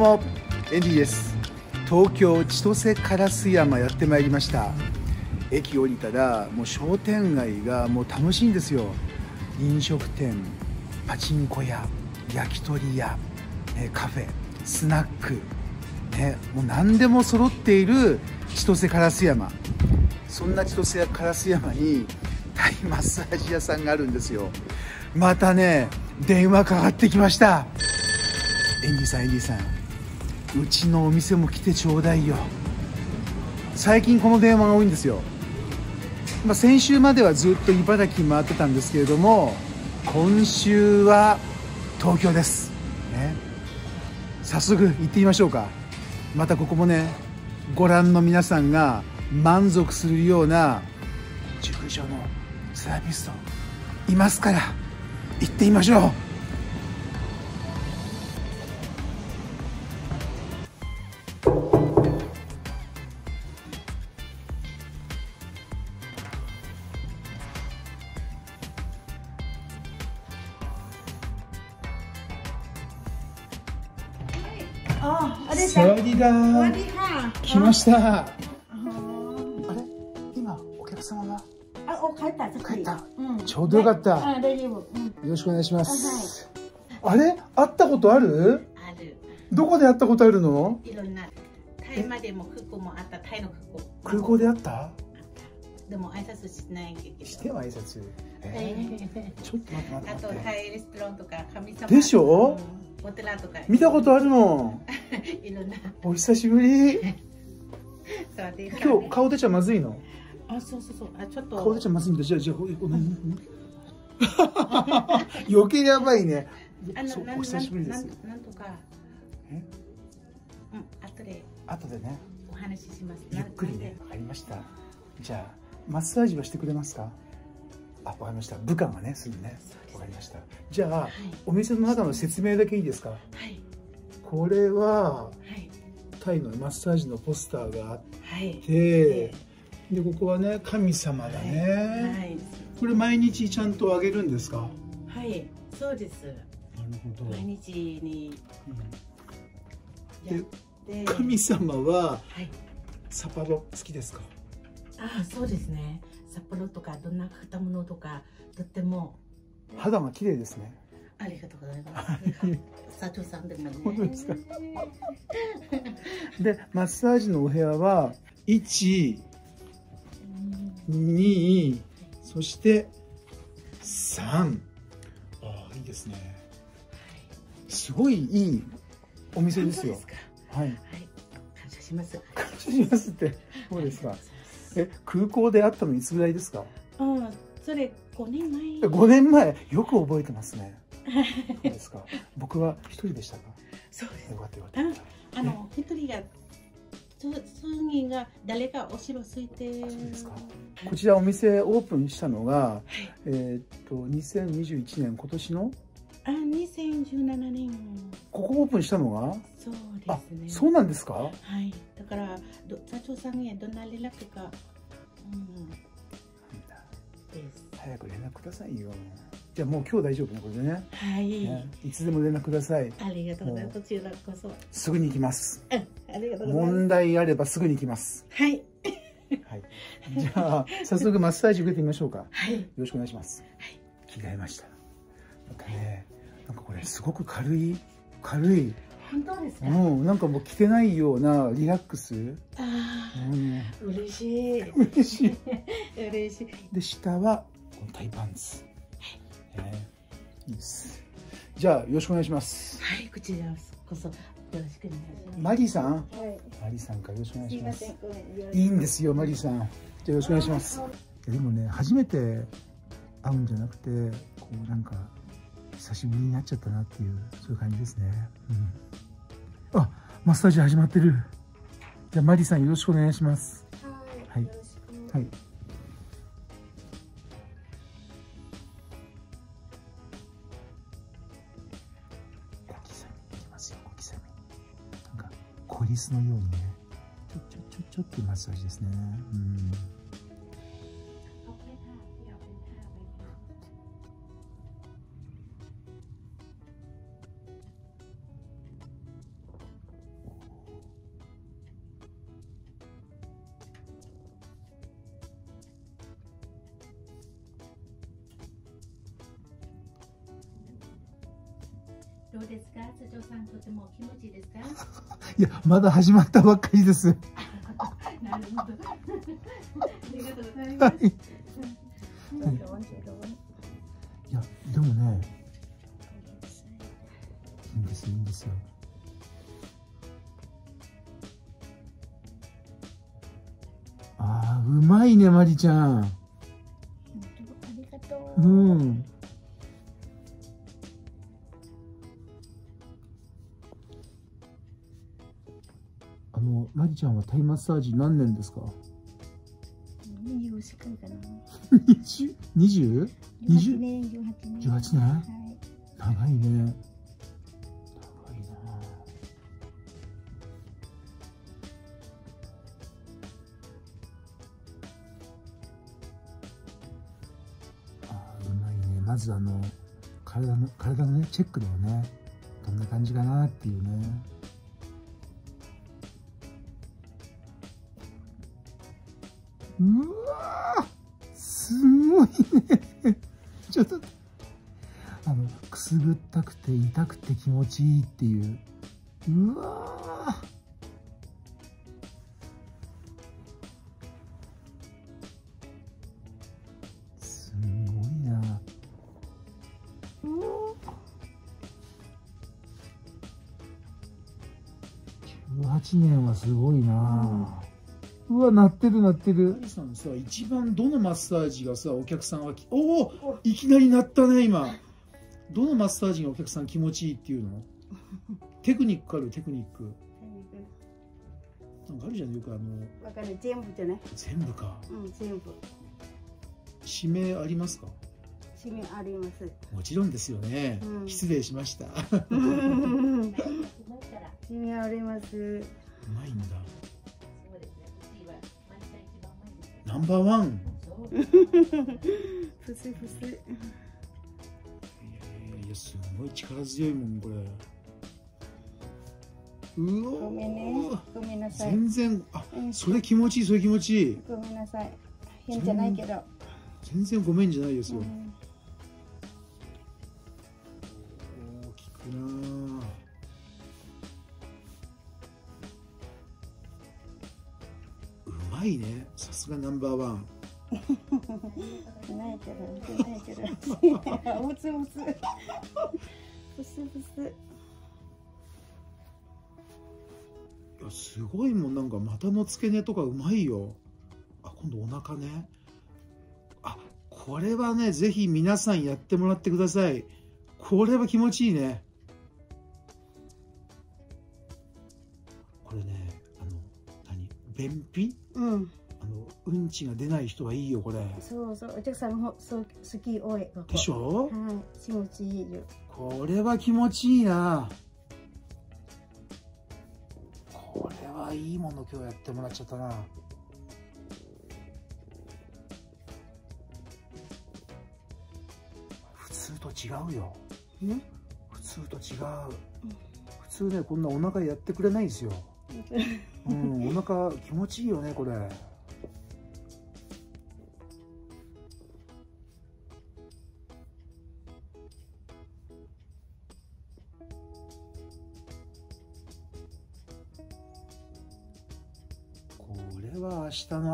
もエンディです。東京千歳烏山やってまいりました。駅降りたらもう商店街がもう楽しいんですよ。飲食店パチンコ屋焼き鳥屋、カフェスナック、ね、もう何でも揃っている千歳烏山。そんな千歳烏山にタイマッサージ屋さんがあるんですよ。またね電話かかってきました。エンディさんエンディさん。うちのお店も来てちょうだいよ。最近この電話が多いんですよ、まあ、先週まではずっと茨城回ってたんですけれども今週は東京です、ね、早速行ってみましょうか。またここもねご覧の皆さんが満足するような熟女のセラピストいますから行ってみましょう。来ました。ああれ？今お客様が？あ、お、帰った、帰った。うん。ちょうどよかった。あ、大丈夫。うん。よろしくお願いします。あれ？会ったことある？ある。どこで会ったことあるの？いろんなタイまでも空港もあったタイの空港。空港で会った？でも挨拶しないけど。しては挨拶？えー？ちょっと待って待ってあとタイレストランとか神様。でしょ？うん。お寺とか。見たことあるもん いろんな。お久しぶり今日顔出ちゃまずいの？あそうそうそう。あちょっと。顔出ちゃまずいんだ。じゃあじゃあごごめん。余計やばいね。お久しぶりです。なんなんとか。え？うん後で。後でね。お話しします。ゆっくりね。わかりました。じゃあマッサージはしてくれますか？あわかりました。部下がねすぐね。わかりました。じゃあ、はい。お店の中の説明だけいいですか？はい。これははいタイのマッサージのポスターがあっはい。てでここはね神様だね、はい。これ毎日ちゃんとあげるんですか？はい。そうです。なるほど。毎日にで神様ははい。サパロ好きですか？あそうですね。札幌とかどんな買ったものとかとっても。肌が綺麗ですねありがとうございます。佐藤さんでもね。本当ですか？でマッサージのお部屋は1うん。2そして3ああいいですね。すごいいいお店ですよ。本当か。はい。はい。感謝します。感謝しますってそうですか。え空港で会ったのいつぐらいですか？うんそれ5年前。5年前。よく覚えてますねそうですか？僕は一人でしたか？そうです。よかったよかった。あの一人がつ次が誰かお城ついて。あそうですか。こちらお店オープンしたのが、はい。えーっと2021年今年の？あ2017年。ここオープンしたのが？そうあですね。そうなんですか？はい。だからど佐藤さんへどんな連絡かうん。です。早く連絡くださいよじゃあもう今日大丈夫ねこれでね。はい、ね。いつでも連絡ください。ありがとうございます。こちらこそ。すぐに行きます。うん。ありがとうございます。問題あればすぐに行きます。はい。はい。じゃあ早速マッサージ受けてみましょうか。よはい。ろしくお願いします。着替えました。またねなんかこれすごく軽い軽い。本当ですか？うん。なんかもう着てないようなリラックス、うあん、あ、嬉しい。嬉しい。嬉しい。で下はこのタイパンツ、ね、いいですじゃあよろしくお願いしますはい、こちらこそ。よろしくお願いします。マリーさん？はい。マリーさんからよろしくお願いしますすいません。ごめん。よろしいいんですよマリーさんじゃあよろしくお願いしますでもね初めて会うんじゃなくてこうなんか久しぶりになっちゃったなっていうそういう感じですね、うん、あマッサージ始まってるじゃあマリーさんよろしくお願いしますはいはい。リスのようにねちょちょちょちょっていうマッサージですね。うん。どうですか？社長さんとても気持ちいいですか？いやまだ始まったばっかりです。なるほど。ありがとうございます、はい。いやでもねいいんですよいいんですよ。あーうまいねまりちゃん。うんちゃんはタイマッサージ何年ですか？二十しかな。20? 20? 十？八年、十八年。18年？はい。長いね長いなあーうまいねまずあの体の体のねチェックだよねどんな感じかなっていうねすぐったくて痛くて気持ちいいっていう。うわー。すごいな。18年はすごいな、うわ鳴ってる鳴ってる。さんさ一番どのマッサージがさお客さんはきおおいきなり鳴ったね今。どのマッサージがお客さん気持ちいいっていうの？テクニックあるテクニック。なんかあるじゃんよくあの。わかる、全部じゃない。全部か。うん、全部。指名ありますか？趣味あります。もちろんですよね、うん。失礼しました。う趣うまいから味あります。まいんだ。そうですね。うちはマリちゃん一番うまいですナンバーワン。ふすふす。すごい力強いもんこれ。うおね。ごめんなさい。全然あうん。それ気持ちいいそれ気持ちいい。ごめんなさい。変じゃないけど。全然ごめんじゃないですよ、うん。大きくなあ。うまいね。さすがナンバーワン泣いてる、泣いてる。うつうつ。ふすふす。いやすごいもんなんか股の付け根とかうまいよあ今度お腹ねあこれはねぜひ皆さんやってもらってくださいこれは気持ちいいねこれねあの何？便秘？うん。うんちが出ない人はいいよこれ。そうそう、お客さんもそう好き多い。でしょ？はい、気持ちいいよ。これは気持ちいいな。これはいいもの今日やってもらっちゃったな。普通と違うよ。ね？普通と違う。普通ねこんなお腹やってくれないんですよ。うんお腹気持ちいいよねこれ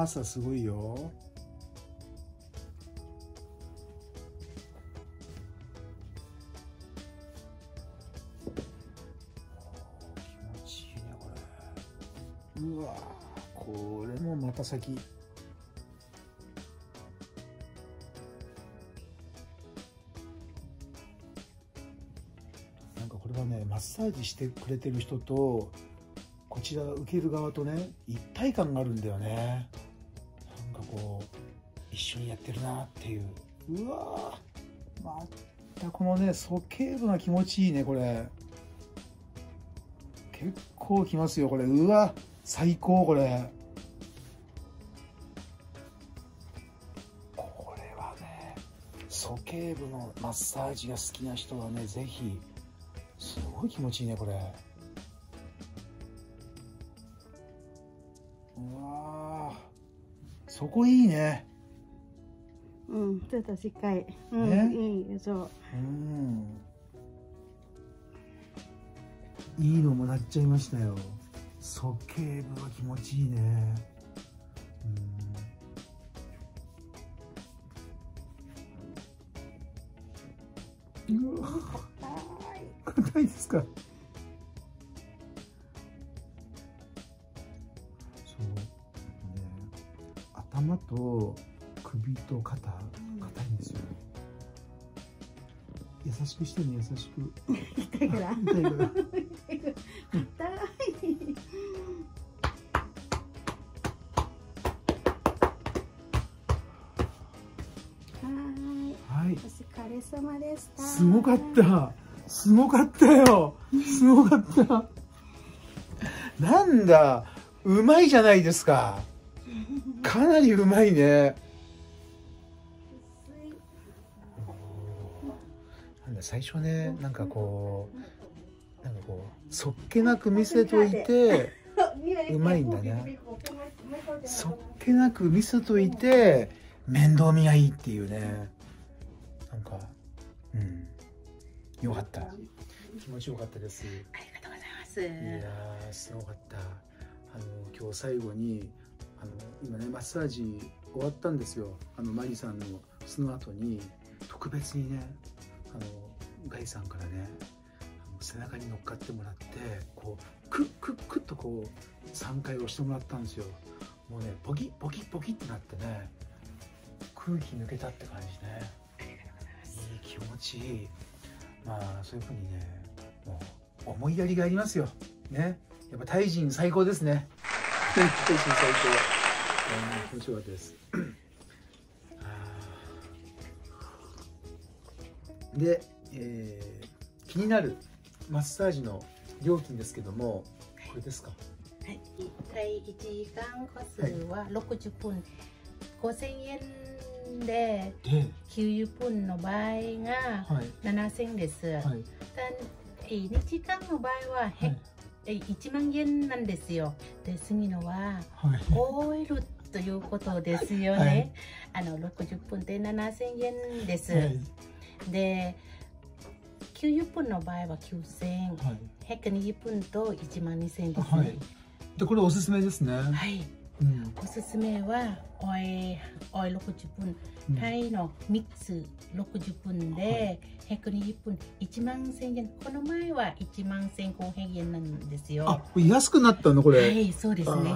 朝すごいよ。気持ちいいねこれ。うわこれもまた先。なんかこれはねマッサージしてくれてる人とこちら受ける側とね一体感があるんだよね。ってるなっていう。うわー。またこのね鼠径部が気持ちいいねこれ。結構きますよこれ。うわ最高これ。これはね鼠径部のマッサージが好きな人はねぜひすごい気持ちいいねこれ。うわそこいいね。うん、ちょっとしっかり。うん、ね。いいよ、そう。うん。いいのもなっちゃいましたよ。鼠径部は気持ちいいね。うん。うわ硬いですか？と肩硬いんですよ、優しくしてね優しく。痛いから 痛いから痛い はい。はい。お疲れ様でした。すごかった。すごかったよ。すごかった。なんだうまいじゃないですか。かなりうまいねだ最初ねなんかこうなんかこうそっけなく見せといて。うまいんだね。そっけなく見せといて面倒見がいいっていうね。なんかうん。よかった。気持ちよかったです。ありがとうございます。いやーすごかった。あの今日最後にあの今ねマッサージ終わったんですよ。あのマリさんのその後に特別にねあのガイさんからねあの背中に乗っかってもらってこうクックックッとこう3回押してもらったんですよ。もうねポキポキポキってなってね空気抜けたって感じね。いい気持ちいい。まあそういうふうにねもう思いやりがありますよ。ね。やっぱタイ人最高ですね。タイ人最高、うん、気持ちよかったです。で、えー気になるマッサージの料金ですけどもこれですか？はい、1回1時間コースは60分、5000円でで？90分の場合がはい。7000円です。はい。ただ2時間の場合はへ、え1万円なんですよ。で次のははい。オイルということですよね。あの60分で7000円です。はい。で90分の場合は9000円。はい。120分と1万2000円ですはい。ね。でこれおすすめですね、はい。うん。おすすめはオイオイ60分、うんタイの3つ60分で120分1万1000円。この前は1万1500円なんですよ。あ安くなったのこれ、はいそうですね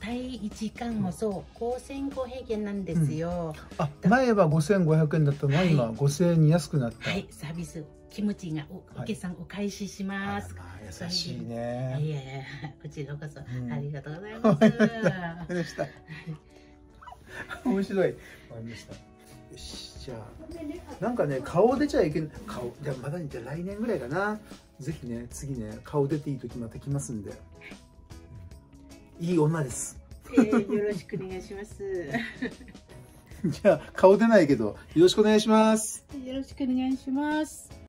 あタイ1時間もそう5500円なんですよ、ーあ前は5500円だったのがはい。今5000円に安くなった、はいサービスキムチがおお客さんお返ししあます、らまあ優しいいね、えいえこちらこそん。ありがとうございます、した。面白い。わかりました。よしじゃあなんかね顔出ちゃいけない顔じゃあまだじゃあ来年ぐらいかな。ぜひね次ね顔出ていい時また来ますんでいい女です。えーよろしくお願いします。じゃあ顔出ないけどよろしくお願いします。よろしくお願いします